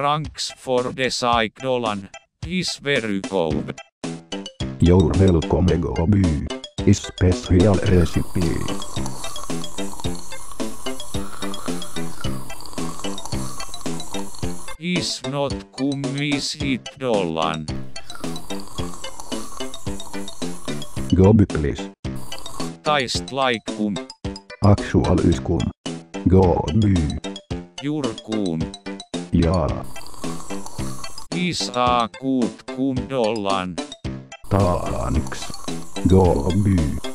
Tranks for the Cyclolan. Is very cold. You're welcome Gobi. Is special recipe. Is not kummis it dollan. Gobi please. Taist laikum. Actual yskum. Gobi. Jurkuun. Ja. Is a kuut kum dollan. Thanks. Gobi.